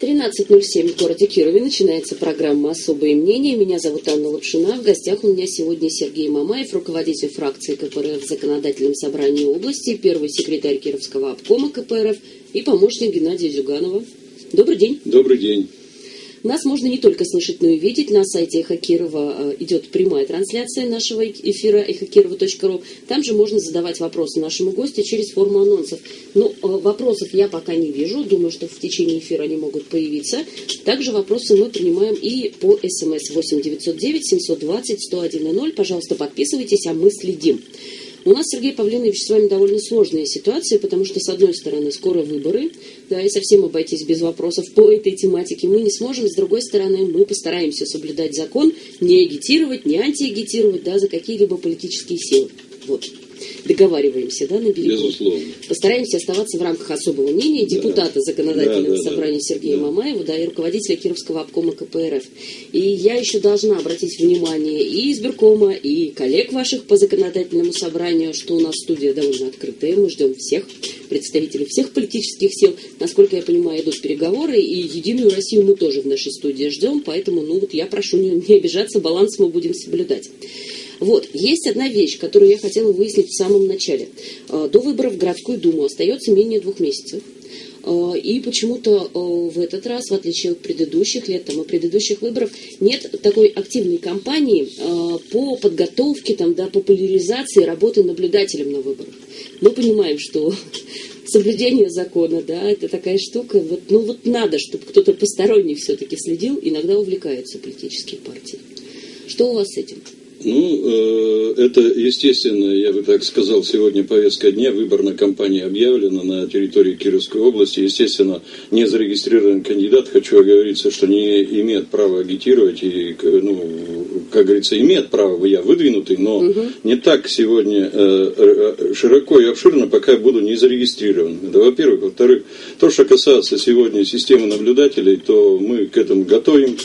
13.07 в городе Кирове начинается программа «Особые мнения». Меня зовут Анна Лапшина. В гостях у меня сегодня Сергей Мамаев, руководитель фракции КПРФ в Законодательном собрании области, первый секретарь Кировского обкома КПРФ и помощник Геннадия Зюганова. Добрый день. Добрый день. Нас можно не только слышать, но и видеть. На сайте Эхо Кирова э, идет прямая трансляция нашего эфира эхокирова.ру. Там же можно задавать вопросы нашему гостю через форму анонсов. Но э, вопросов я пока не вижу. Думаю, что в течение эфира они могут появиться. Также вопросы мы принимаем и по смс 8 909 720 101 0. Пожалуйста, подписывайтесь, а мы следим. У нас, Сергей Павлинович, с вами довольно сложная ситуация, потому что, с одной стороны, скоро выборы, да, и совсем обойтись без вопросов по этой тематике мы не сможем. С другой стороны, мы постараемся соблюдать закон, не агитировать, не антиагитировать, да, за какие-либо политические силы. Вот договариваемся, да, на берегу. Безусловно. Постараемся оставаться в рамках особого мнения депутата да. законодательного да, да, собрания да. Сергея да. Мамаева, да, и руководителя Кировского обкома КПРФ. И я еще должна обратить внимание и избиркома, и коллег ваших по законодательному собранию, что у нас студия довольно открытая, мы ждем всех представителей всех политических сил. Насколько я понимаю, идут переговоры, и Единую Россию мы тоже в нашей студии ждем, поэтому, ну вот я прошу не, не обижаться, баланс мы будем соблюдать. Вот, есть одна вещь, которую я хотела выяснить в самом начале. А, до выборов в городскую думу остается менее двух месяцев. А, и почему-то а, в этот раз, в отличие от предыдущих лет там, и предыдущих выборов, нет такой активной кампании по подготовке, там, да, популяризации работы наблюдателем на выборах. Мы понимаем, что соблюдение закона, да, это такая штука, вот, ну вот надо, чтобы кто-то посторонний все-таки следил, иногда увлекаются политические партии. Что у вас с этим? Ну, э, это, естественно, я бы так сказал, сегодня повестка дня, выборная кампания объявлена на территории Кировской области. Естественно, не зарегистрированный кандидат, хочу оговориться, что не имеет права агитировать и, ну, как говорится, имеет право, я выдвинутый, но угу. не так сегодня э, э, широко и обширно, пока я буду не зарегистрирован. Это во-первых. Во-вторых, то, что касается сегодня системы наблюдателей, то мы к этому готовим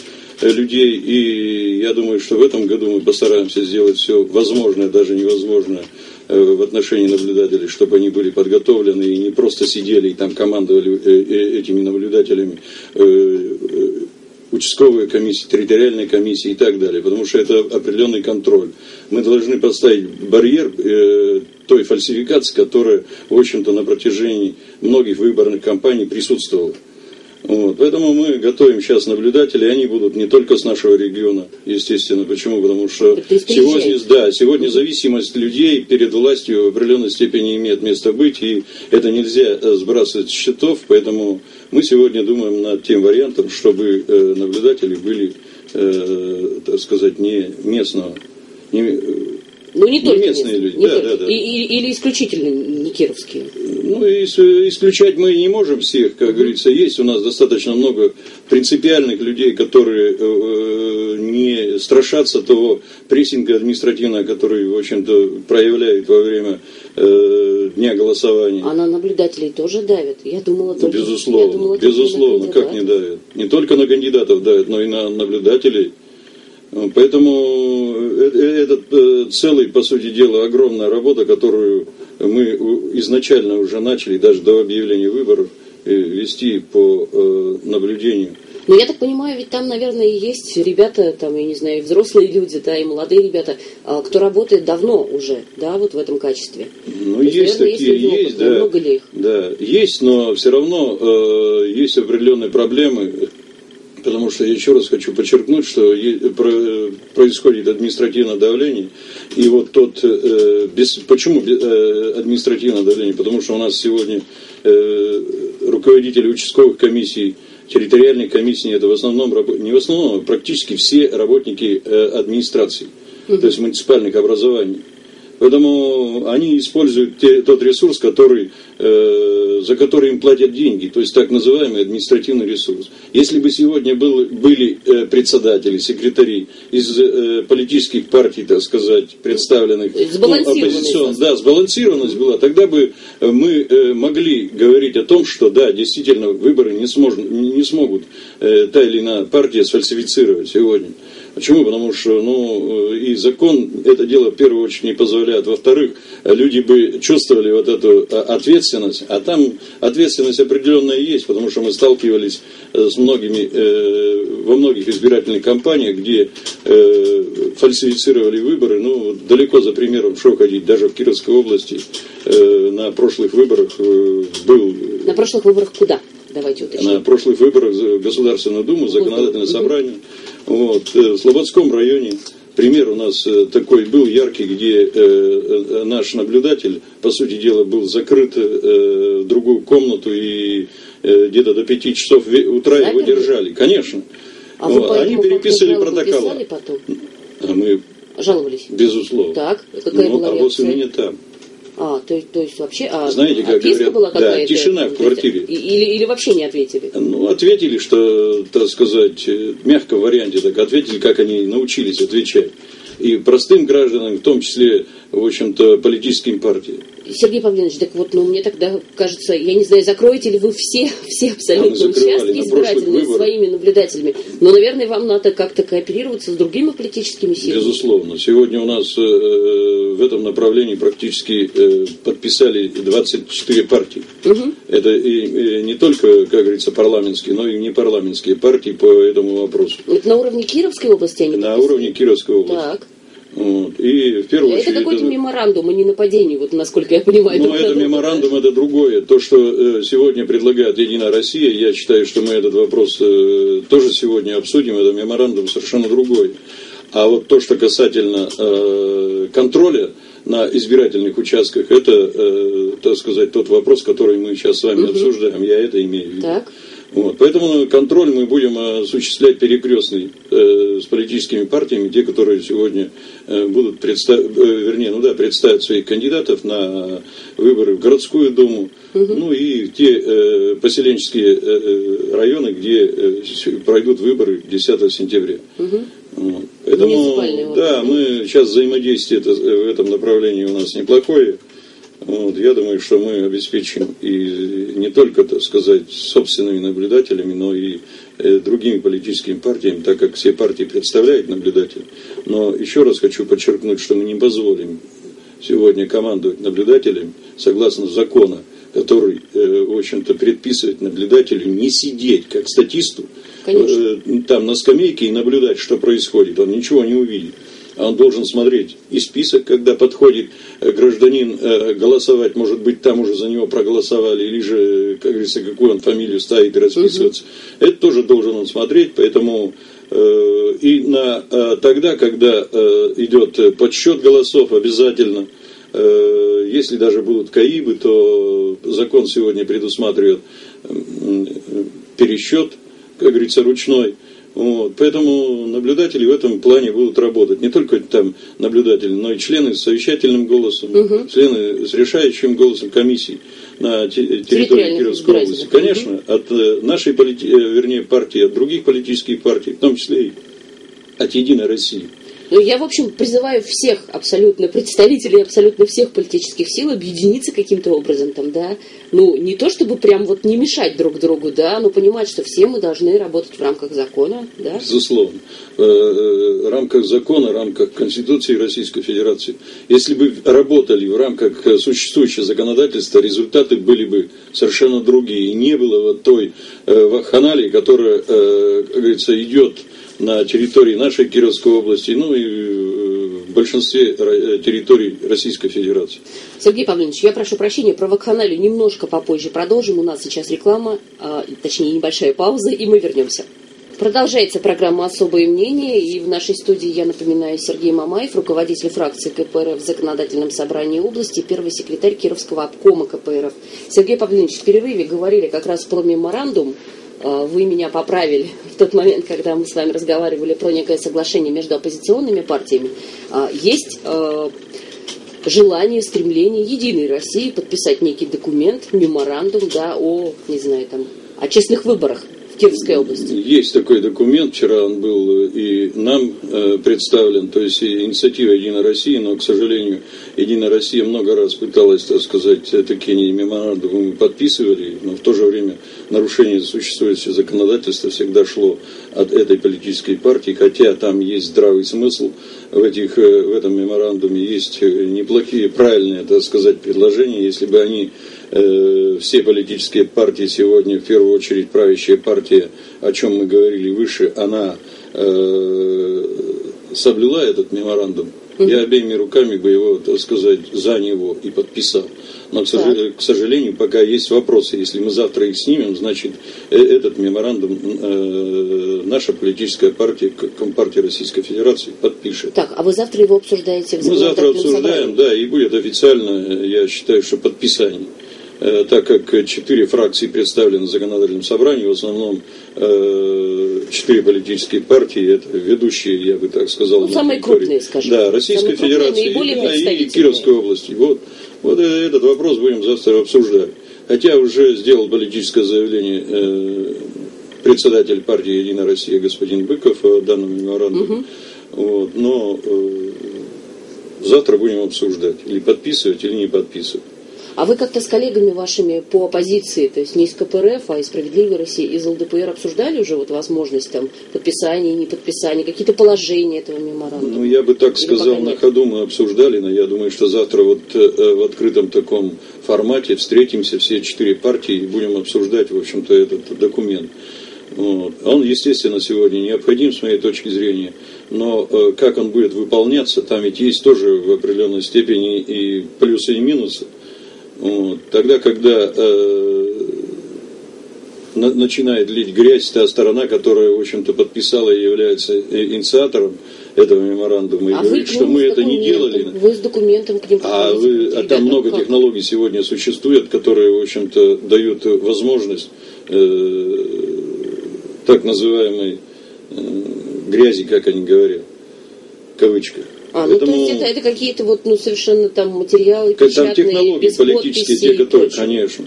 людей. И я думаю, что в этом году мы постараемся сделать все возможное, даже невозможное э, в отношении наблюдателей, чтобы они были подготовлены и не просто сидели и там командовали э, э, этими наблюдателями участковые комиссии, территориальные комиссии и так далее, потому что это определенный контроль. Мы должны поставить барьер э, той фальсификации, которая, в общем-то, на протяжении многих выборных кампаний присутствовала. Вот. Поэтому мы готовим сейчас наблюдателей, они будут не только с нашего региона, естественно. Почему? Потому что сегодня, да, сегодня зависимость людей перед властью в определенной степени имеет место быть, и это нельзя э, сбрасывать с счетов, поэтому мы сегодня думаем над тем вариантом, чтобы э, наблюдатели были, э, так сказать, не местного, не, ну, не только местные люди. Не да, только. Да, да. И, или исключительно не кировские. Ну, и исключать мы не можем всех, как говорится. Есть у нас достаточно много принципиальных людей, которые э, э, не страшатся того прессинга административного, который, в общем-то, проявляет во время э, дня голосования. А на наблюдателей тоже давят? Я думала, только... Безусловно, я думала, безусловно, как не давят? Не только на кандидатов давят, но и на наблюдателей. Поэтому э, э, это э, целый, по сути дела, огромная работа, которую мы изначально уже начали, даже до объявления выборов, вести по наблюдению. Но я так понимаю, ведь там, наверное, есть ребята, там, я не знаю, взрослые люди, да, и молодые ребята, а, кто работает давно уже, да, вот в этом качестве. Ну, есть, есть наверное, такие, есть, есть да. Много ли их? Да, есть, но все равно э, есть определенные проблемы потому что я еще раз хочу подчеркнуть, что происходит административное давление, и вот тот, э, без, почему э, административное давление, потому что у нас сегодня э, руководители участковых комиссий, территориальных комиссий, это в основном, не в основном, а практически все работники администрации, то есть муниципальных образований. Поэтому они используют те, тот ресурс, который, э, за который им платят деньги, то есть так называемый административный ресурс. Если бы сегодня был, были э, председатели, секретари из э, политических партий, так сказать, представленных ну, оппозиционных, да, сбалансированность была, тогда бы мы э, могли говорить о том, что да, действительно выборы не, смож, не смогут э, та или иная партия сфальсифицировать сегодня. Почему? Потому что ну, и закон это дело в первую очередь не позволяет. Во-вторых, люди бы чувствовали вот эту а, ответственность, а там ответственность определенная есть, потому что мы сталкивались э, с многими, э, во многих избирательных кампаниях, где э, фальсифицировали выборы, ну, далеко за примером, что ходить, даже в Кировской области э, на прошлых выборах э, был... На прошлых выборах куда? Давайте уточним. На прошлых выборах в Государственную Думу, законодательное собрание. Вот, э, в Слободском районе пример у нас э, такой был яркий, где э, наш наблюдатель, по сути дела, был закрыт в другую комнату и где-то до пяти часов утра его держали. Конечно. А вот. Они переписывали протоколы. потом? А мы Жаловались? Безусловно. Так, какая ну, была а реакция? вот именно там. А, то, то есть вообще... А, Знаете, как говорят, была да, тишина в квартире. Или, или вообще не ответили? Ну, ответили, что, так сказать, в мягком варианте, так ответили, как они научились отвечать. И простым гражданам, в том числе, в общем-то, политическим партиям. Сергей Павлович, так вот, ну, мне тогда кажется, я не знаю, закроете ли вы все, все абсолютно участки избирательные своими наблюдателями, но, наверное, вам надо как-то кооперироваться с другими политическими силами. Безусловно. Сегодня у нас э, в этом направлении практически э, подписали 24 партии. Угу. Это и, и не только, как говорится, парламентские, но и непарламентские партии по этому вопросу. Это на уровне Кировской области они На подписали? уровне Кировской области. Так. Вот. И в первую это какой-то это... меморандум, а не нападение, вот насколько я понимаю. Ну, это меморандум, это другое. То, что э, сегодня предлагает Единая Россия, я считаю, что мы этот вопрос э, тоже сегодня обсудим, это меморандум совершенно другой. А вот то, что касательно э, контроля на избирательных участках, это, так сказать, тот вопрос, который мы сейчас с вами угу. обсуждаем. Я это имею в виду. Так. Вот. Поэтому контроль мы будем осуществлять перекрестный э, с политическими партиями, те, которые сегодня э, будут представить, э, вернее, ну да, представить своих кандидатов на выборы в городскую думу, угу. ну и те э, поселенческие э, э районы, где э, пройдут выборы 10 сентября. Угу. Вот. Поэтому, да, мы сейчас взаимодействие это, в этом направлении у нас неплохое. Вот, я думаю, что мы обеспечим и не только, так сказать, собственными наблюдателями, но и э, другими политическими партиями, так как все партии представляют наблюдателей. Но еще раз хочу подчеркнуть, что мы не позволим сегодня командовать наблюдателем согласно закону, который, э, в общем-то, предписывает наблюдателю не сидеть как статисту э, там на скамейке и наблюдать, что происходит. Он ничего не увидит он должен смотреть и список, когда подходит э, гражданин э, голосовать, может быть, там уже за него проголосовали, или же, как говорится, какую он фамилию ставит и расписываться. Угу. Это тоже должен он смотреть, поэтому э, и на, тогда, когда идет подсчет голосов, обязательно, если даже будут КАИБы, то закон сегодня предусматривает пересчет, как говорится, ручной. Вот, поэтому наблюдатели в этом плане будут работать. Не только там наблюдатели, но и члены с совещательным голосом, угу. члены с решающим голосом комиссии на территории Кировской области. Конечно, угу. от э, нашей, полити... Э, вернее, партии, от других политических партий, в том числе и от Единой России. Ну, я, в общем, призываю всех абсолютно представителей абсолютно всех политических сил объединиться каким-то образом там, да. Ну, не то чтобы прям вот не мешать друг другу, да, но понимать, что все мы должны работать в рамках закона, да. Безусловно. Э, э, в рамках закона, в рамках Конституции Российской Федерации. Если бы работали в рамках существующего законодательства, результаты были бы совершенно другие. И не было вот той э, вакханалии, которая, как говорится, идет на территории нашей Кировской области, ну и э, в большинстве э, территорий Российской Федерации. Сергей Павлович, я прошу прощения, про вакханалию немножко попозже продолжим. У нас сейчас реклама, а, точнее небольшая пауза, и мы вернемся. Продолжается программа «Особое мнение», и в нашей студии, я напоминаю, Сергей Мамаев, руководитель фракции КПРФ в Законодательном собрании области, первый секретарь Кировского обкома КПРФ. Сергей Павлович, в перерыве говорили как раз про меморандум, вы меня поправили в тот момент, когда мы с вами разговаривали про некое соглашение между оппозиционными партиями, э, есть э, желание, стремление Единой России подписать некий документ, меморандум, да, о, не знаю, там, о честных выборах в Кировской области? Есть такой документ, вчера он был и нам э, представлен, то есть инициатива Единой России, но, к сожалению, Единая Россия много раз пыталась, так сказать, такие меморандумы подписывали, но в то же время нарушение существующего законодательства всегда шло от этой политической партии, хотя там есть здравый смысл в, этих, э, в этом меморандуме, есть неплохие, правильные, так сказать, предложения, если бы они Э, все политические партии сегодня, в первую очередь правящая партия, о чем мы говорили выше, она э, соблюла этот меморандум. Я обеими руками бы его, так сказать, за него и подписал. Но, к, сожалению, к сожалению, пока есть вопросы. Если мы завтра их снимем, значит, э, этот меморандум э, наша политическая партия, Компартия Российской Федерации, подпишет. Так, а вы завтра его обсуждаете в Мы завтра обсуждаем, да, и будет официально, я считаю, что подписание. Э, так как четыре фракции представлены в законодательном собрании, в основном э, четыре политические партии, это ведущие, я бы так сказал. Ну, самые крупные, скажем. Да, Российской Федерации и, и Кировской области. Вот, вот этот вопрос будем завтра обсуждать. Хотя уже сделал политическое заявление э, председатель партии «Единая Россия» господин Быков о данном меморандуме. Угу. Вот, но завтра будем обсуждать, или подписывать, или не подписывать. А вы как-то с коллегами вашими по оппозиции, то есть не из КПРФ, а из Справедливой России, из ЛДПР обсуждали уже вот возможность там подписания, не подписания, какие-то положения этого меморандума? Ну, я бы так Или сказал, на ходу мы обсуждали, но я думаю, что завтра вот э, в открытом таком формате встретимся все четыре партии и будем обсуждать, в общем-то, этот документ. Вот. Он, естественно, сегодня необходим с моей точки зрения, но э, как он будет выполняться, там ведь есть тоже в определенной степени и плюсы, и минусы. Вот. Тогда, когда э, на, начинает лить грязь та сторона, которая, в общем-то, подписала и является инициатором этого меморандума, и а говорит, что мы это не делали. Вы с документом к ним а, вы, а там много как? технологий сегодня существует, которые, в общем-то, дают возможность э, так называемой э, грязи, как они говорят, в кавычках. А, ну Поэтому... то есть это, это какие-то вот ну, совершенно там материалы печатные, Там технологии без политические, те, которые, конечно.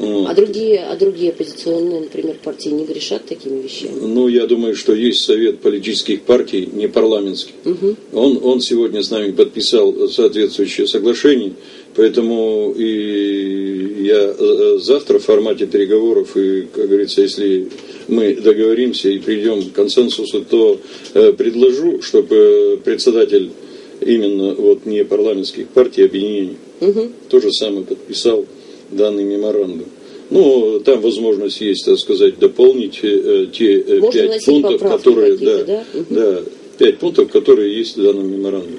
А другие, а другие оппозиционные, например, партии не грешат такими вещами? Ну, я думаю, что есть совет политических партий, не парламентский. Угу. Он, он сегодня с нами подписал соответствующее соглашение, поэтому и я э, завтра в формате переговоров, и, как говорится, если мы договоримся и придем к консенсусу, то э, предложу, чтобы председатель именно вот не парламентских партий, объединений, угу. то же самое подписал данный меморандум. Ну, там возможность есть, так сказать, дополнить э, те э, пять пунктов, которые, да, да? Угу. да, пять пунктов, которые есть в данном меморандуме.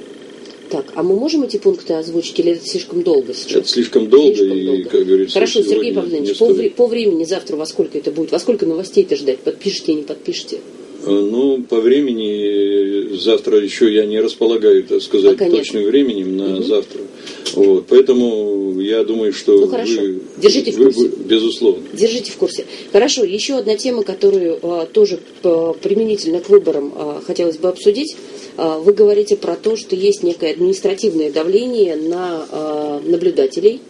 Так, а мы можем эти пункты озвучить, или это слишком долго сейчас? Это слишком долго, слишком и, долго. как говорится, Хорошо, Сергей Павлович, по, по времени завтра во сколько это будет? Во сколько новостей-то ждать? Подпишите, не подпишите? Э, ну, по времени завтра еще я не располагаю, так сказать, Пока точным нет. временем на угу. завтра. Вот, поэтому я думаю, что ну, хорошо. вы, Держите в курсе. Вы, безусловно. Держите в курсе. Хорошо, еще одна тема, которую а, тоже а, применительно к выборам а, хотелось бы обсудить. А, вы говорите про то, что есть некое административное давление на а, наблюдателей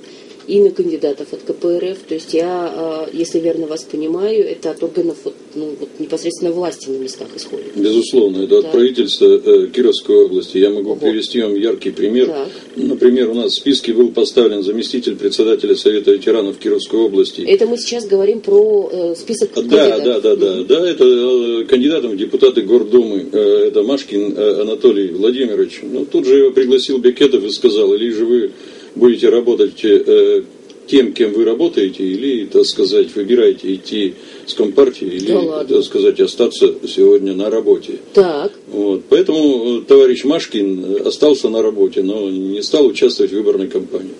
и на кандидатов от КПРФ. То есть я, а, если верно вас понимаю, это от органов вот, ну, вот непосредственно власти на местах исходит. Безусловно, это да. от правительства э, Кировской области. Я могу Ого. привести вам яркий пример. Так. Например, у нас в списке был поставлен заместитель председателя Совета ветеранов Кировской области. Это мы сейчас говорим про э, список да, кандидатов. Да, да, да, да. Это э, кандидатом в депутаты Гордумы. Это Машкин Анатолий Владимирович. Ну, тут же его пригласил Бекетов и сказал, или же вы будете работать э, тем, кем вы работаете, или, так сказать, выбираете идти с Компартией, или, да так сказать, остаться сегодня на работе. Так. Вот. Поэтому товарищ Машкин остался на работе, но не стал участвовать в выборной кампании.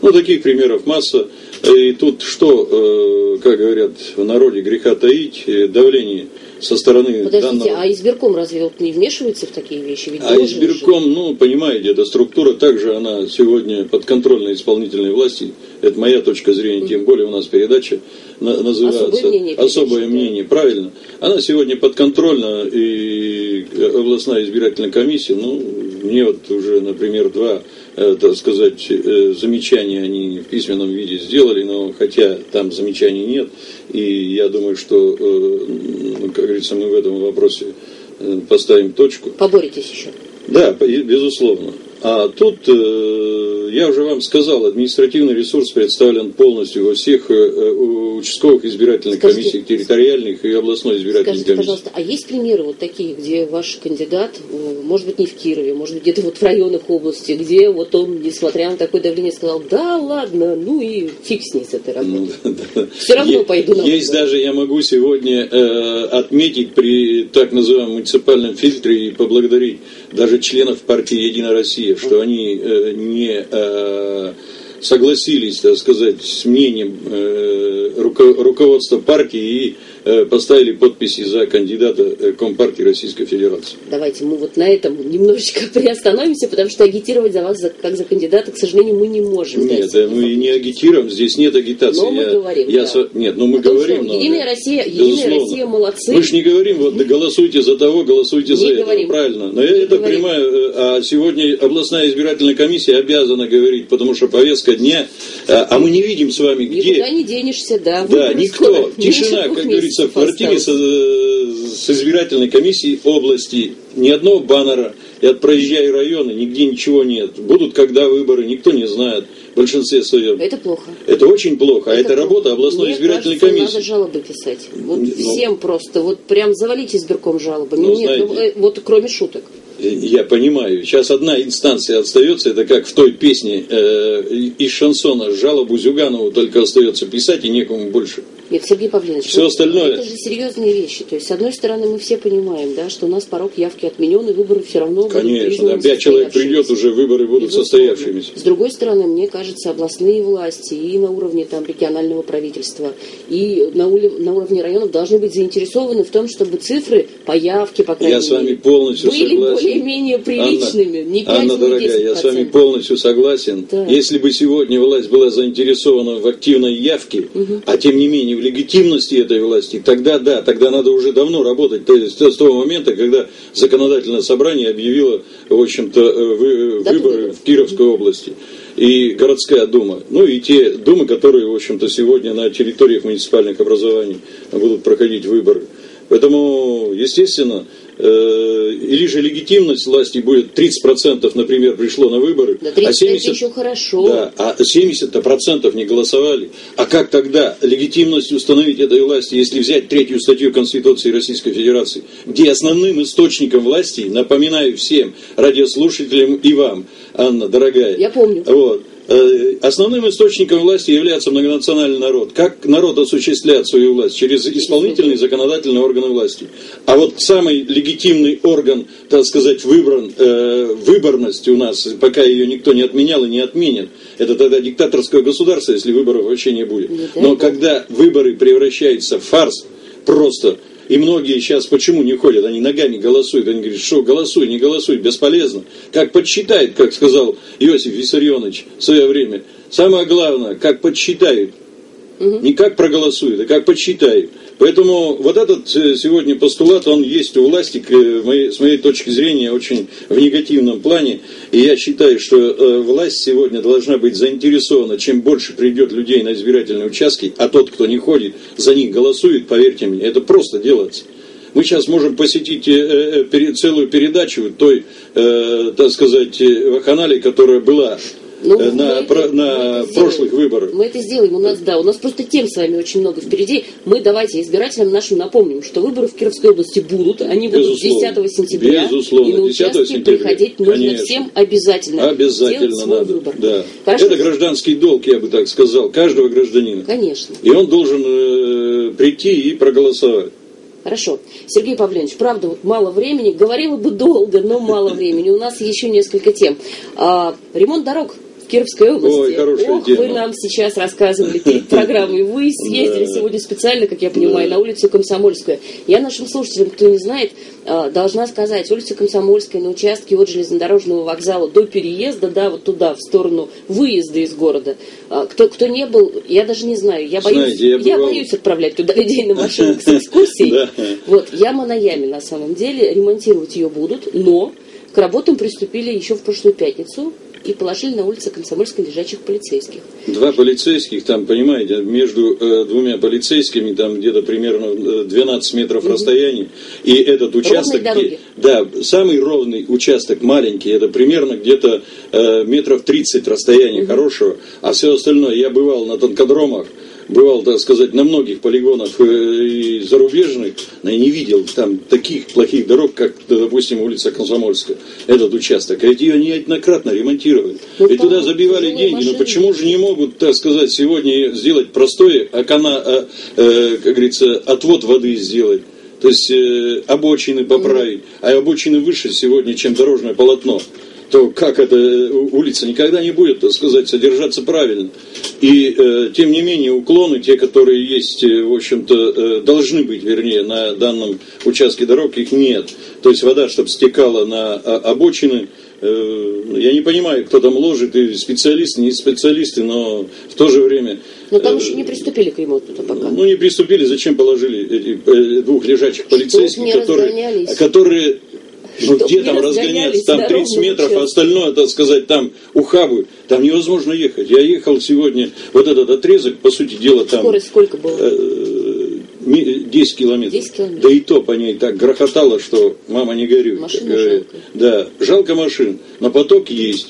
Ну, таких примеров масса. И тут что, э, как говорят в народе, греха таить, э, давление – со стороны Подождите, данного... а избирком разве вот не вмешивается в такие вещи? Ведь а избирком, же... ну, понимаете, эта структура также, она сегодня подконтрольна исполнительной власти. Это моя точка зрения, тем более у нас передача называется «Особое мнение». Особое мнение, правильно. Она сегодня подконтрольна, и областная избирательная комиссия, ну, мне вот уже, например, два, э, так сказать, э, замечания они в письменном виде сделали, но хотя там замечаний нет, и я думаю, что, э, как говорится, мы в этом вопросе э, поставим точку. Поборетесь еще. Да, безусловно. А тут, э, я уже вам сказал, административный ресурс представлен полностью во всех э, э участковых избирательных Скажите, комиссиях, территориальных и областной избирательной Скажите, комиссии. пожалуйста, а есть примеры вот такие, где ваш кандидат, может быть, не в Кирове, может быть, где-то вот в районах области, где вот он, несмотря на такое давление, сказал, да ладно, ну и фиг с ней с этой работой. Ну, да. Все равно есть, пойду на Есть даже, я могу сегодня э, отметить при так называемом муниципальном фильтре и поблагодарить даже членов партии «Единая Россия», что они э, не э, согласились, так сказать, с мнением э, руководства партии и поставили подписи за кандидата э, Компартии Российской Федерации. Давайте мы вот на этом немножечко приостановимся, потому что агитировать за вас как за кандидата, к сожалению, мы не можем. Нет, да, мы и не агитируем, здесь нет агитации. Но мы я, говорим. Я, да. Нет, ну мы том, говорим. Но, Единая Россия, Единая Россия молодцы. Мы же не говорим, вот да голосуйте за того, голосуйте не за говорим. этого. Правильно. Но я не это говорим. понимаю. Э, а сегодня областная избирательная комиссия обязана говорить, потому что повестка дня, а мы не видим с вами, где. Никуда не денешься, да. Да, никто. Тишина, как говорится находится в квартире с, с избирательной комиссией области, ни одного баннера, и от проезжая районы, нигде ничего нет. Будут когда выборы, никто не знает в большинстве своем. Это плохо. Это очень плохо. А это, это работа областной Мне избирательной кажется, комиссии. надо жалобы писать. Вот ну, всем просто. Вот прям завалите избирком жалобы. Ну, Нет, ну, знаете, ну, вот кроме шуток. Я понимаю. Сейчас одна инстанция остается, это как в той песне э, из шансона «Жалобу Зюганову» только остается писать и некому больше. Нет, Сергей Павлович, все остальное... это же серьезные вещи. То есть, с одной стороны, мы все понимаем, да, что у нас порог явки отменен, и выборы все равно Конечно, будут опять человек придет, уже выборы будут состоявшимися. С другой стороны, мне кажется, областные власти и на уровне там, регионального правительства, и на, на уровне районов должны быть заинтересованы в том, чтобы цифры по явке, по крайней Я мере, с вами полностью были согласен. более-менее приличными. Анна, не 5, Анна дорогая, я с вами полностью согласен. Да. Если бы сегодня власть была заинтересована в активной явке, угу. а тем не менее в легитимности этой власти, тогда да, тогда надо уже давно работать. То есть с того момента, когда законодательное собрание объявило, в общем-то, э, вы, выборы в Кировской области и городская дума, ну и те думы, которые, в общем-то, сегодня на территориях муниципальных образований будут проходить выборы. Поэтому, естественно, Э, или же легитимность власти будет 30%, например, пришло на выборы, да, 30 а 70, еще хорошо. Да, а 70% не голосовали. А как тогда легитимность установить этой власти, если взять третью статью Конституции Российской Федерации, где основным источником власти, напоминаю всем радиослушателям и вам, Анна, дорогая. Я помню. Вот, Э, основным источником власти является многонациональный народ. Как народ осуществляет свою власть? Через исполнительные и законодательные органы власти. А вот самый легитимный орган, так сказать, выбран, э, выборность у нас, пока ее никто не отменял и не отменит, это тогда диктаторское государство, если выборов вообще не будет. Но когда выборы превращаются в фарс, просто и многие сейчас почему не ходят? Они ногами голосуют. Они говорят, что голосуй, не голосуй, бесполезно. Как подсчитает, как сказал Иосиф Виссарионович в свое время. Самое главное, как Не как проголосуют, а как подсчитают. Поэтому вот этот э, сегодня постулат, он есть у власти, с моей точки зрения, очень в негативном плане. И я считаю, что э, власть сегодня должна быть заинтересована, чем больше придет людей на избирательные участки, а тот, кто не ходит, за них голосует, поверьте мне, это просто делается. Мы сейчас можем посетить э, целую передачу той, так сказать, вакханалии, которая была ну, э, на, про, на прошлых выборах. Мы это сделаем. У нас, да, у нас просто тем с вами очень много впереди. Мы давайте избирателям нашим напомним, что выборы в Кировской области будут. Они будут Безусловно. 10 сентября. Безусловно. И на участки сентября. приходить нужно Конечно. всем обязательно. Обязательно надо. Выбор. Да. Хорошо. Это гражданский долг, я бы так сказал, каждого гражданина. Конечно. И он должен э, прийти и проголосовать. Хорошо. Сергей Павлович, правда, вот мало времени. Говорила бы долго, но мало времени. У нас еще несколько тем. А, ремонт дорог Кировской области. Ой, Ох, тема. вы нам сейчас рассказывали перед программой. Вы съездили сегодня специально, как я понимаю, на улицу Комсомольскую. Я нашим слушателям, кто не знает, а, должна сказать, улица Комсомольская на участке от железнодорожного вокзала до переезда, да, вот туда, в сторону выезда из города. А, кто, кто не был, я даже не знаю, я боюсь, Знаете, я, я боюсь отправлять туда людей на машинах с экскурсией. Вот, яма на яме на самом деле, ремонтировать ее будут, но К работам приступили еще в прошлую пятницу и положили на улице Комсомольской лежачих полицейских. Два полицейских, там, понимаете, между э, двумя полицейскими, там где-то примерно 12 э, метров угу. расстояния. И этот участок... Где, да, самый ровный участок, маленький, это примерно где-то э, метров 30 расстояния угу. хорошего. А все остальное, я бывал на танкодромах, бывал, так сказать, на многих полигонах э, и зарубежных, но я не видел там таких плохих дорог, как, допустим, улица Комсомольская, этот участок. А ведь ее неоднократно ремонтировали. Ну, и туда забивали деньги. Машины. Но почему же не могут, так сказать, сегодня сделать простое, а кана, а, э, как говорится, отвод воды сделать? То есть э, обочины поправить. А обочины выше сегодня, чем дорожное полотно то как эта улица никогда не будет, так сказать, содержаться правильно. И э, тем не менее уклоны, те, которые есть, э, в общем-то, э, должны быть, вернее, на данном участке дорог, их нет. То есть вода, чтобы стекала на а, обочины, э, я не понимаю, кто там ложит, и специалисты, не специалисты, но в то же время... Но там э, еще не приступили к ремонту пока. Ну, не приступили, зачем положили эти э, двух лежачих полицейских, которые, которые ну где там разгоняться? Там 30 метров, а остальное, так сказать, там ухабы. Там невозможно ехать. Я ехал сегодня, вот этот отрезок, по сути дела, там... Скорость сколько было? 10 э, километров. 10 километров. Да и то по ней так грохотало, что мама не горюй. Машина жалко. Да, жалко машин, но поток есть.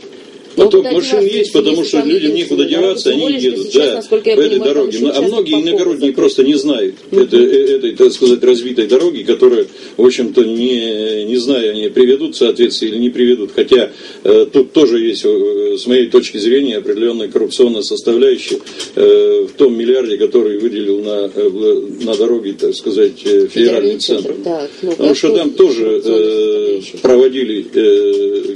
Поток машин есть, потому что людям некуда деваться, они едут да, по этой дороге. А многие иногородние просто не знают это, этой, так сказать, развитой дороги, которая, в общем-то, не, не знаю, они приведут в соответствие или не приведут. Хотя э, тут тоже есть, э, с моей точки зрения, определенная коррупционная составляющая э, в том миллиарде, который выделил на, э, на дороге, так сказать, э, федеральный центр. Да, ну, Потому что там тоже э, проводили, э,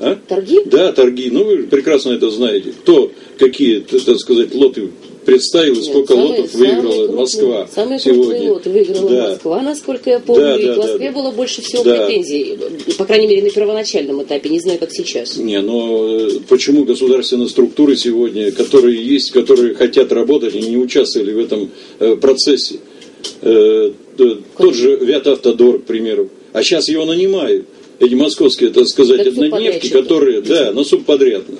а? Торги? Да, торги. Ну, вы прекрасно это знаете. Кто какие, так сказать, лоты представил, и сколько самые, лотов выиграла крупные, Москва самые сегодня. лоты выиграла да. Москва, насколько я помню. Да, да, и в Москве да, было больше всего да. претензий. По крайней мере, на первоначальном этапе. Не знаю, как сейчас. Не, но э, почему государственные структуры сегодня, которые есть, которые хотят работать, они не участвовали в этом э, процессе? Э, тот же Вятавтодор, к примеру. А сейчас его нанимают эти московские, так сказать, однодневки, которые, да, на субподрядно.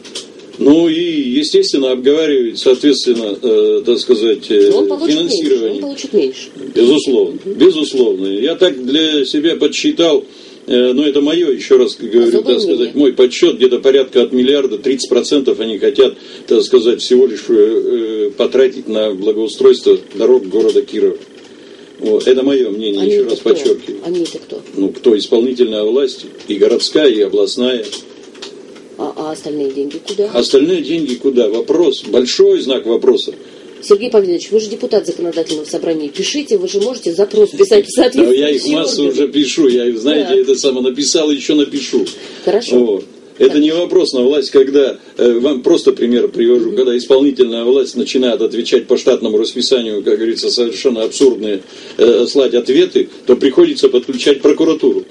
Ну и, естественно, обговаривать, соответственно, э, так сказать, э, финансирование. Меньше, он получит меньше. Безусловно, безусловно. Я так для себя подсчитал, э, но это мое, еще раз говорю, Особое так сказать, мой подсчет, где-то порядка от миллиарда, 30% они хотят, так сказать, всего лишь э, э, потратить на благоустройство дорог города Кирова. Вот, это мое мнение, Они еще раз кто? подчеркиваю. Они это кто? Ну, кто исполнительная власть, и городская, и областная. А, а остальные деньги куда? Остальные деньги куда? Вопрос, большой знак вопроса. Сергей Павлович, вы же депутат законодательного собрания. Пишите, вы же можете запрос писать в соответствии. Я их массу уже пишу. Я, знаете, это само написал, еще напишу. Хорошо. Это не вопрос на власть, когда, э, вам просто пример привожу, когда исполнительная власть начинает отвечать по штатному расписанию, как говорится, совершенно абсурдные, э, слать ответы, то приходится подключать прокуратуру.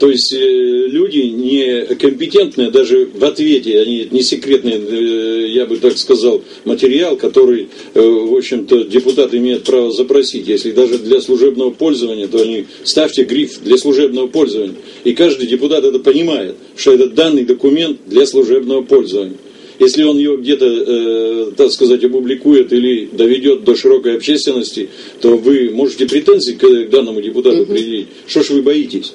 То есть э, люди некомпетентные даже в ответе, они не секретный, э, я бы так сказал, материал, который, э, в общем-то, депутат имеет право запросить. Если даже для служебного пользования, то они ставьте гриф для служебного пользования. И каждый депутат это понимает, что это данный документ для служебного пользования. Если он ее где-то, э, так сказать, опубликует или доведет до широкой общественности, то вы можете претензии к данному депутату предъявить. Что ж вы боитесь?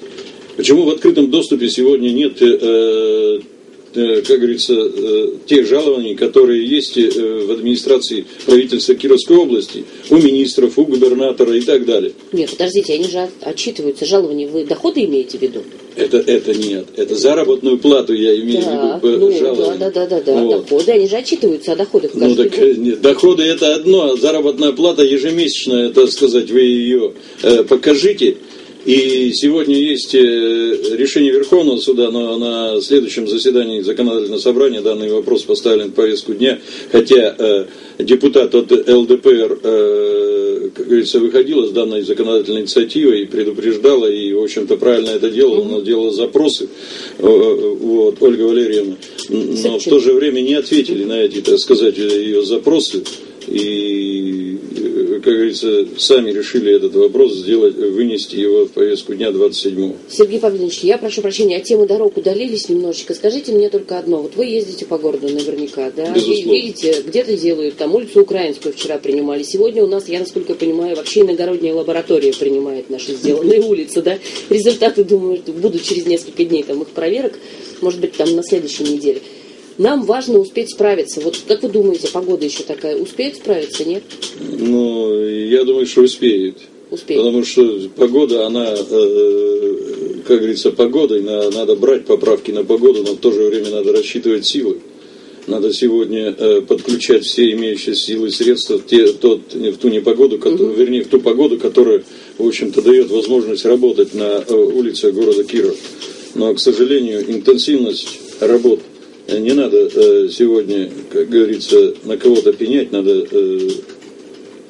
Почему в открытом доступе сегодня нет, э, э, как говорится, э, тех жалований, которые есть э, в администрации правительства Кировской области, у министров, у губернатора и так далее? Нет, подождите, они же отчитываются, жалования, вы доходы имеете в виду? Это, это нет, это заработную плату я имею да, в виду, ну, жалования. Да, да, да, да, вот. доходы, они же отчитываются о доходах Ну так, нет, доходы это одно, а заработная плата ежемесячная, так сказать, вы ее э, покажите, и сегодня есть э, решение Верховного суда, но на следующем заседании законодательного собрания данный вопрос поставлен в повестку дня, хотя э, депутат от ЛДПР, э, как говорится, выходила с данной законодательной инициативой и предупреждала, и, в общем-то, правильно это делала, она делала запросы, э, вот, Ольга Валерьевна, но в то же время не ответили на эти, так сказать, ее запросы, И, э, как говорится, сами решили этот вопрос сделать, вынести его в повестку дня 27-го. Сергей Павлович, я прошу прощения, от темы дорог удалились немножечко. Скажите мне только одно. Вот вы ездите по городу наверняка, да? Безусловно. Видите, где-то делают, там улицу Украинскую вчера принимали. Сегодня у нас, я насколько понимаю, вообще иногородняя лаборатория принимает наши сделанные улицы, да? Результаты, думаю, будут через несколько дней там их проверок, может быть, там на следующей неделе. Нам важно успеть справиться. Вот как вы думаете, погода еще такая, успеет справиться, нет? Ну, я думаю, что успеет. Успеет. Потому что погода, она, э, как говорится, погодой, надо брать поправки на погоду, но в то же время надо рассчитывать силы. Надо сегодня э, подключать все имеющиеся силы и средства в, те, тот, в ту непогоду, которую, угу. вернее, в ту погоду, которая, в общем-то, дает возможность работать на э, улице города Киров. Но, к сожалению, интенсивность работ не надо э, сегодня, как говорится, на кого-то пенять, надо э,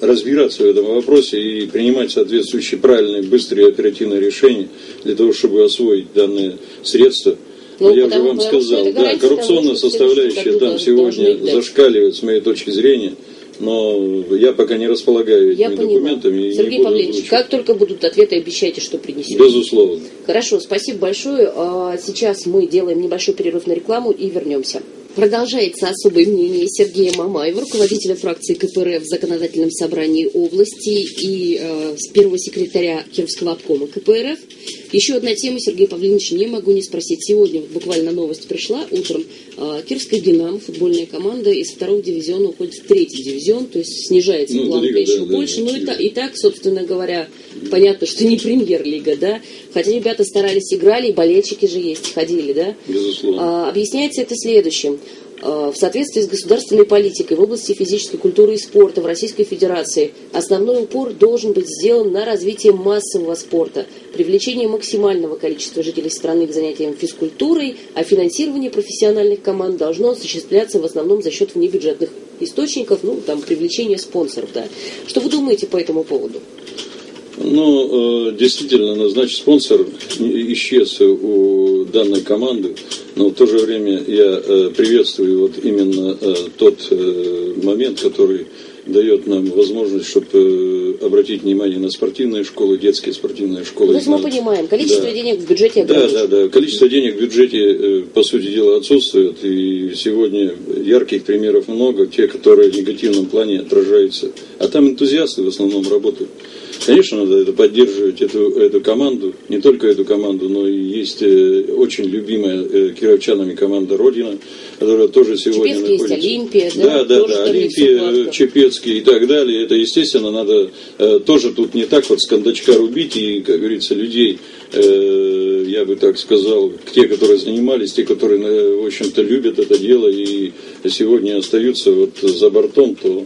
разбираться в этом вопросе и принимать соответствующие правильные, быстрые оперативные решения для того, чтобы освоить данные средства. Ну, я уже вам сказал, да, коррупционная составляющая там сегодня зашкаливает с моей точки зрения но я пока не располагаю этими я документами. Сергей Павлович, как только будут ответы, обещайте, что принесете. Безусловно. Хорошо, спасибо большое. А, сейчас мы делаем небольшой перерыв на рекламу и вернемся. Продолжается особое мнение Сергея Мамаева, руководителя фракции КПРФ в Законодательном собрании области и э, первого секретаря Кировского обкома КПРФ. Еще одна тема, Сергей Павлович, не могу не спросить. Сегодня буквально новость пришла утром. Э, Кировская «Динамо», футбольная команда, из второго дивизиона уходит в третий дивизион, то есть снижается ну, планка еще да, больше. Да, ну и, та, и так, собственно говоря, понятно, что не премьер-лига, да? Хотя ребята старались, играли, и болельщики же есть, ходили, да? Безусловно. А, объясняется это следующим. Э, в соответствии с государственной политикой в области физической культуры и спорта в Российской Федерации основной упор должен быть сделан на развитие массового спорта, привлечение максимального количества жителей страны к занятиям физкультурой, а финансирование профессиональных команд должно осуществляться в основном за счет внебюджетных источников, ну, там, привлечения спонсоров, да. Что вы думаете по этому поводу? Ну, э, действительно, ну, значит, спонсор исчез у данной команды, но в то же время я э, приветствую вот именно э, тот момент, который дает нам возможность, чтобы обратить внимание на спортивные школы, детские спортивные школы. То есть мы понимаем, количество да. денег в бюджете ограничено. Да, да, да. Количество денег в бюджете, по сути дела, отсутствует. И сегодня ярких примеров много, те, которые в негативном плане отражаются. А там энтузиасты в основном работают. Конечно, надо это поддерживать, эту, эту команду, не только эту команду, но и есть э, очень любимая э, кировчанами команда «Родина», которая тоже сегодня Чепецкий находится... есть Олимпия, да? Да, да, да, Олимпия, Чепецкий и так далее. Это, естественно, надо э, тоже тут не так вот с кондачка рубить и, как говорится, людей, э, я бы так сказал, те, которые занимались, те, которые, э, в общем-то, любят это дело и сегодня остаются вот за бортом, то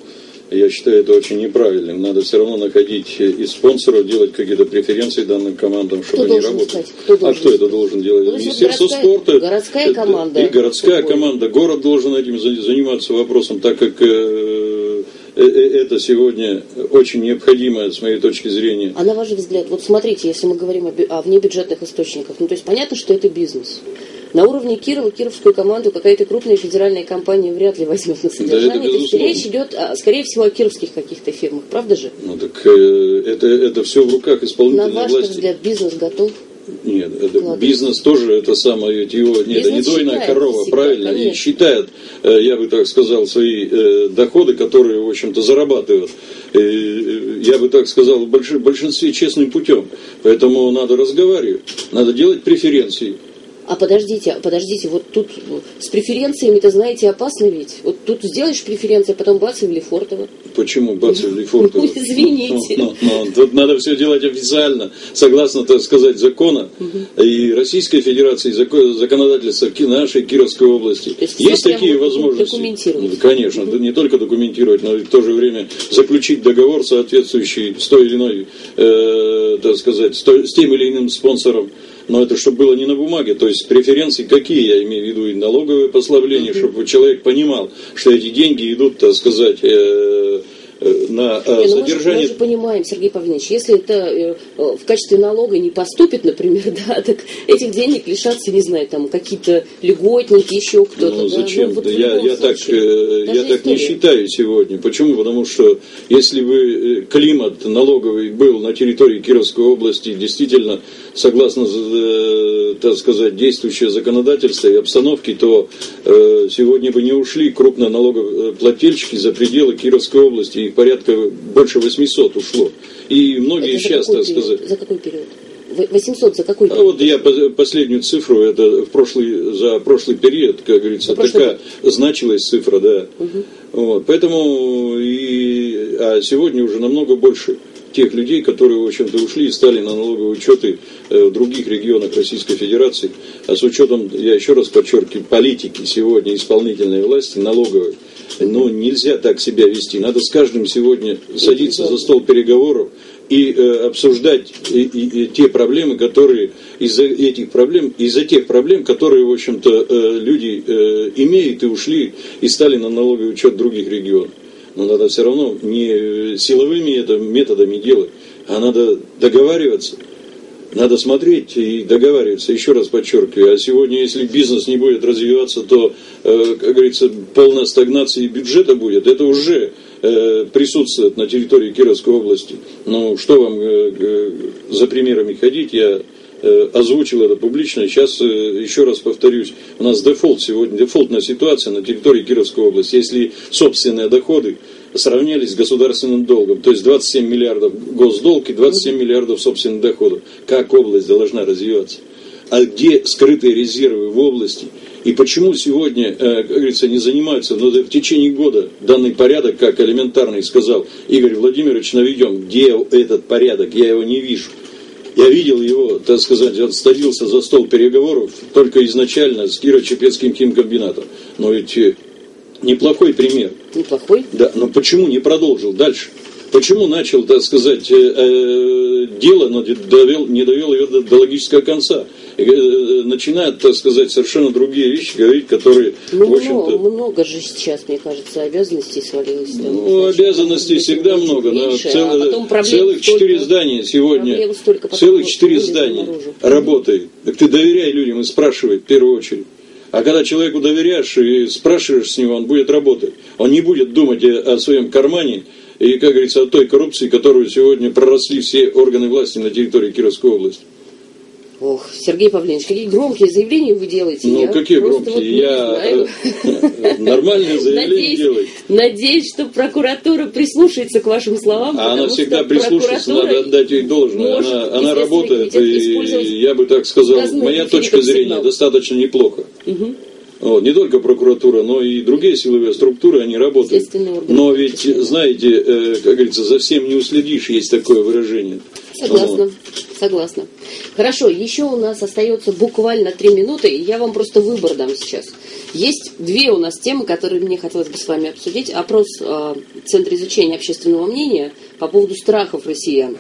я считаю это очень неправильным. Надо все равно находить и спонсоров, делать какие-то преференции данным командам, чтобы кто они работали. Кто а кто это должен делать? Ну, Министерство городская, спорта. Городская команда. И городская команда. Город должен этим заниматься вопросом, так как э, э, э, это сегодня очень необходимо с моей точки зрения. А на ваш взгляд, вот смотрите, если мы говорим о, о внебюджетных источниках, ну то есть понятно, что это бизнес. На уровне Кирова, кировскую команду какая-то крупная федеральная компания вряд ли возьмет на содержание. Да, это, То есть речь идет, а, скорее всего, о кировских каких-то фирмах, правда же? Ну так э, это, это все в руках исполнительной власти. На ваш взгляд, бизнес готов? Нет, это бизнес тоже это самое его нет, это не дойная корова, всегда, правильно? Конечно. И считает, э, я бы так сказал, свои э, доходы, которые, в общем-то, зарабатывают. Я бы так сказал, в большинстве честным путем. Поэтому надо разговаривать, надо делать преференции а подождите, подождите, вот тут с преференциями, это знаете, опасно ведь. Вот тут сделаешь преференции, а потом бац, и в Лефортово. Почему бац, и в Лефортово? Ну, извините. Ну, ну, ну, тут надо все делать официально, согласно, так сказать, закона. Угу. И Российской Федерации, законодательства нашей Кировской области. есть, есть такие возможности. Документировать. Ну, конечно, угу. не только документировать, но и в то же время заключить договор, соответствующий с той или иной, э, так сказать, с, той, с тем или иным спонсором но это чтобы было не на бумаге, то есть преференции какие, я имею в виду и налоговые послабления, mm-hmm. чтобы человек понимал, что эти деньги идут, так сказать, э, на э, Не, ну содержание... Мы же, мы же понимаем, Сергей Павлович, если это э, в качестве налога не поступит, например, да, так этих денег лишатся, не знаю, там какие-то льготники, еще кто-то. Ну, зачем? Да, ну, вот да я, я так, я так не считаю сегодня. Почему? Потому что если бы климат налоговый был на территории Кировской области действительно согласно, так сказать, действующее законодательство и обстановки, то сегодня бы не ушли крупные налогоплательщики за пределы Кировской области, порядка больше 800 ушло. И многие это сейчас, так сказать... За какой период? 800 за какой период? А вот я последнюю цифру, это в прошлый, за прошлый период, как говорится, за такая прошлый... значилась цифра, да. Угу. Вот, поэтому и, а сегодня уже намного больше тех людей, которые, в общем-то, ушли и стали на налоговые учеты э, в других регионах Российской Федерации. А с учетом, я еще раз подчеркиваю, политики сегодня исполнительной власти, налоговой, ну, нельзя так себя вести. Надо с каждым сегодня садиться за стол переговоров и э, обсуждать и, и, и те проблемы, которые из-за этих проблем, из-за тех проблем, которые, в общем-то, э, люди э, имеют и ушли и стали на налоговый учет других регионов. Но надо все равно не силовыми это, методами делать, а надо договариваться – надо смотреть и договариваться, еще раз подчеркиваю. А сегодня, если бизнес не будет развиваться, то, э, как говорится, полная стагнация бюджета будет. Это уже э, присутствует на территории Кировской области. Ну, что вам э, за примерами ходить, я озвучил это публично. Сейчас еще раз повторюсь, у нас дефолт сегодня, дефолтная ситуация на территории Кировской области. Если собственные доходы сравнялись с государственным долгом. То есть 27 миллиардов госдолг и 27 миллиардов собственных доходов. Как область должна развиваться? А где скрытые резервы в области? И почему сегодня, э, как говорится, не занимаются, но в течение года данный порядок, как элементарный сказал Игорь Владимирович, наведем. Где этот порядок? Я его не вижу. Я видел его, так сказать, он садился за стол переговоров только изначально с Киро-Чепецким химкомбинатом. Но ведь э, Неплохой пример. Неплохой? Да, но почему не продолжил дальше? Почему начал, так сказать, э, э, дело, но довел, не довел его до, до логического конца? Э, начинает, так сказать, совершенно другие вещи говорить, которые, ну, в общем-то... Много, много же сейчас, мне кажется, обязанностей свалилось. Да, ну, обязанностей всегда много. Меньше, цел, а целых четыре здания сегодня, целых четыре здания работает. Так ты доверяй людям и спрашивай в первую очередь. А когда человеку доверяешь и спрашиваешь с него, он будет работать. Он не будет думать о своем кармане и, как говорится, о той коррупции, которую сегодня проросли все органы власти на территории Кировской области. Ох, Сергей Павлович, какие громкие заявления вы делаете. Ну, я какие громкие? Вот я э, нормальные заявления делаю. Надеюсь, что прокуратура прислушается к вашим словам. А она всегда прислушается, надо отдать ей должное. Она, она работает, и я бы так сказал, моя точка зрения достаточно неплохо. Угу. Вот, не только прокуратура, но и другие силовые структуры, они работают. Но ведь, знаете, э, как говорится, за всем не уследишь, есть такое выражение. Согласна, вот. согласна. Хорошо, еще у нас остается буквально три минуты, и я вам просто выбор дам сейчас. Есть две у нас темы, которые мне хотелось бы с вами обсудить. Опрос э, Центра изучения общественного мнения по поводу страхов россиян.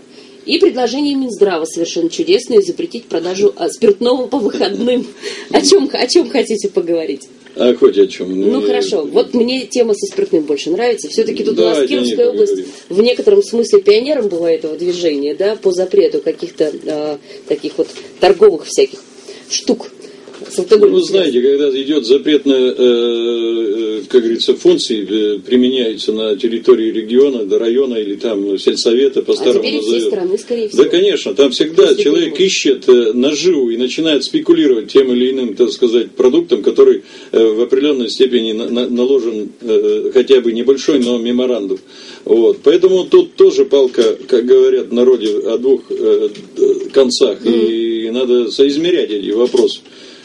И предложение Минздрава совершенно чудесное запретить продажу а, спиртного по выходным. О чем, о чем хотите поговорить? А хоть о чем. Ну, ну хорошо. Вот мне тема со спиртным больше нравится. Все-таки тут да, у нас Кировская область в некотором смысле пионером была этого движения, да, по запрету каких-то э, таких вот торговых всяких штук вы знаете, когда идет запретная, э, э, как говорится, функции э, применяются на территории региона, до района или там сельсовета, по-старому а назовем. страны, скорее всего. Да, конечно, там всегда Если человек ищет наживу и начинает спекулировать тем или иным, так сказать, продуктом, который в определенной степени наложен хотя бы небольшой, но меморандум. Вот. Поэтому тут тоже палка, как говорят в народе, о двух концах, mm. и надо соизмерять эти вопросы.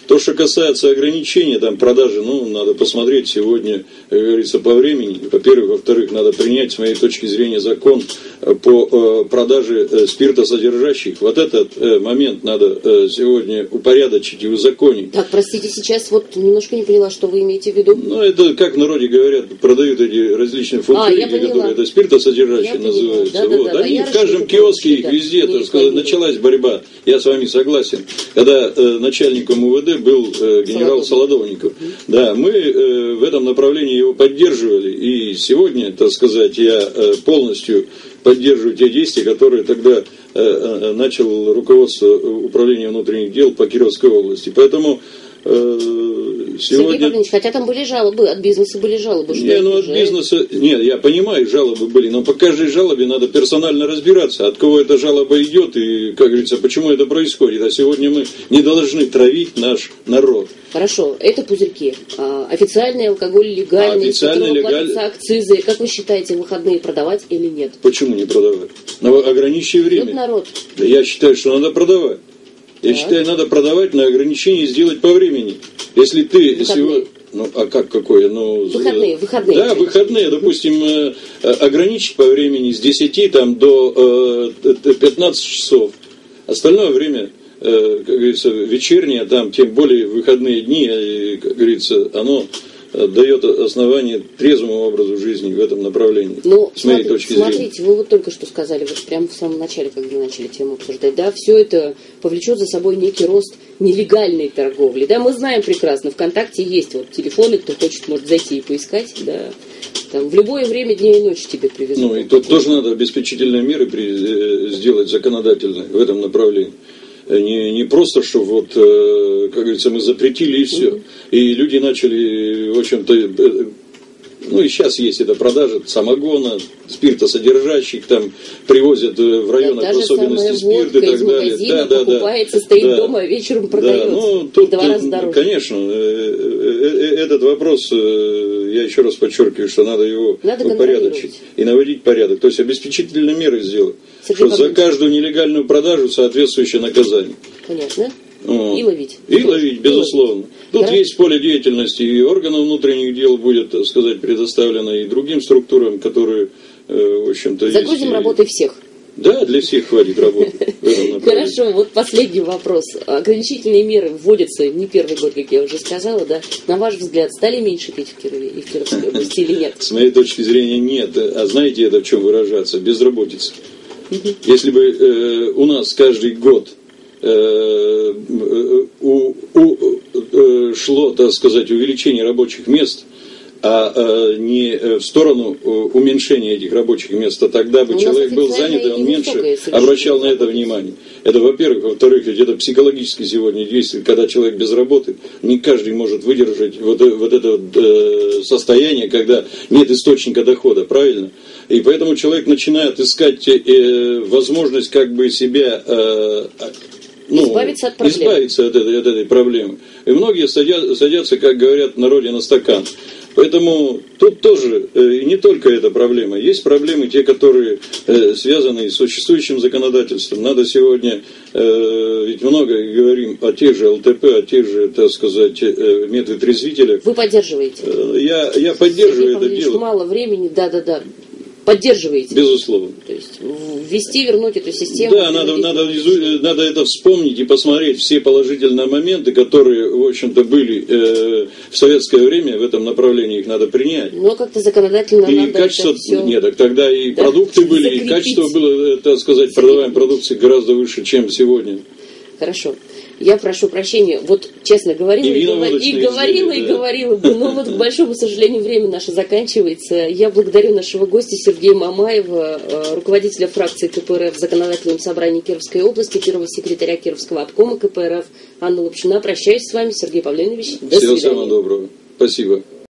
То, что касается ограничения там, продажи, ну, надо посмотреть сегодня, как говорится, по времени. Во-первых, во-вторых, надо принять, с моей точки зрения, закон э, по э, продаже э, спиртосодержащих. Вот этот момент надо сегодня упорядочить и узаконить. Так, простите, сейчас вот немножко не поняла, что вы имеете в виду. Ну, это, как в народе говорят, продают эти различные функции, а, которые это спиртосодержащие я называются. Да, вот. да, да, Они да, в каждом киоске их везде, так сказать, началась борьба. Я с вами согласен. Когда э, начальником УВД МВД был э, генерал Солодовников. Да, мы э, в этом направлении его поддерживали. И сегодня, так сказать, я э, полностью поддерживаю те действия, которые тогда э, э, начал руководство управления внутренних дел по Кировской области. Поэтому Сегодня... Сергей Павлович, хотя там были жалобы, от бизнеса были жалобы. Что не, ну от бизнеса, нет, я понимаю, жалобы были, но по каждой жалобе надо персонально разбираться, от кого эта жалоба идет и, как говорится, почему это происходит. А сегодня мы не должны травить наш народ. Хорошо, это пузырьки. А, официальный алкоголь легальный, а официальный легальный... акцизы. Как вы считаете, выходные продавать или нет? Почему не продавать? На ограниченное время. Идет народ. Да я считаю, что надо продавать. Я считаю, надо продавать на ограничение сделать по времени. Если ты выходные. Ну, а как какое? Ну, выходные, выходные. Да, выходные, допустим, э, ограничить по времени с 10 там, до 15 э, часов. Остальное время, э, как говорится, вечернее, там, тем более выходные дни, как говорится, оно дает основание трезвому образу жизни в этом направлении. Ну, с моей смотри, точки зрения. Смотрите, вы вот только что сказали, вот прямо в самом начале, когда начали тему обсуждать, да, все это повлечет за собой некий рост нелегальной торговли. Да, мы знаем прекрасно, ВКонтакте есть вот телефоны, кто хочет, может зайти и поискать, да, там в любое время дня и ночи тебе привезут. Ну, и тут тоже надо обеспечительные меры при, э, сделать законодательные в этом направлении. Э, не, не просто, что вот, э, как говорится, мы запретили и все. И люди начали, в общем-то, э, ну и сейчас есть эта продажа самогона, спиртосодержащих, там привозят в районах да, в особенности спирт и так далее. Да, да, покупается, да. стоит да. дома, а вечером продается. Да, ну, тут, два раза дороже. Конечно, этот вопрос, я еще раз подчеркиваю, что надо его надо упорядочить и наводить порядок. То есть обеспечительные меры сделать. Сергей что за каждую нелегальную продажу соответствующее наказание. Понятно. Вот. И ловить. И ловить, безусловно. Тут да? есть поле деятельности, и органов внутренних дел будет, так сказать, предоставлено, и другим структурам, которые, э, в общем-то, Загрузим есть. работой всех. Да, для всех хватит работы. Хорошо, вот последний вопрос. Ограничительные меры вводятся не первый год, как я уже сказала, да? На ваш взгляд, стали меньше пить в Кирове и в Кировской области или нет? С моей точки зрения, нет. А знаете, это в чем выражаться? Безработица. Если бы э, у нас каждый год шло, так сказать, увеличение рабочих мест, а э, не в сторону э, уменьшения этих рабочих мест, а тогда бы человек был занят, и он меньше обращал на это внимание. Это, во-первых. Во-вторых, ведь это психологически сегодня действует, когда человек без работы, не каждый может выдержать вот, э, вот это вот, состояние, когда нет источника дохода, правильно? И поэтому человек начинает искать э, возможность как бы себя э, ну, избавиться от проблемы. Избавиться от этой, от этой проблемы. И многие садят, садятся, как говорят в народе, на стакан. Поэтому тут тоже э, не только эта проблема. Есть проблемы, те, которые э, связаны с существующим законодательством. Надо сегодня, э, ведь много говорим о тех же ЛТП, о тех же, так сказать, э, медведь-трезвителях. Вы поддерживаете? Э, я, я поддерживаю Сергей это дело. мало времени, да-да-да поддерживаете. Безусловно. То есть ввести, вернуть эту систему. Да, надо, надо, надо это вспомнить и посмотреть все положительные моменты, которые, в общем-то, были э, в советское время в этом направлении, их надо принять. Но как-то законодательно и надо качество, это все... Нет, так тогда и да, продукты были, закрепить. и качество было, э, так сказать, продаваемой продукции гораздо выше, чем сегодня. Хорошо. Я прошу прощения, вот честно говорила и, и, говор... и говорила, изделия, и да. говорила бы, но вот, к большому сожалению, время наше заканчивается. Я благодарю нашего гостя Сергея Мамаева, э, руководителя фракции КПРФ в Законодательном собрании Кировской области, первого секретаря Кировского обкома КПРФ Анна Лапшина. Прощаюсь с вами, Сергей Павленович. До Всего свидания. самого доброго. Спасибо.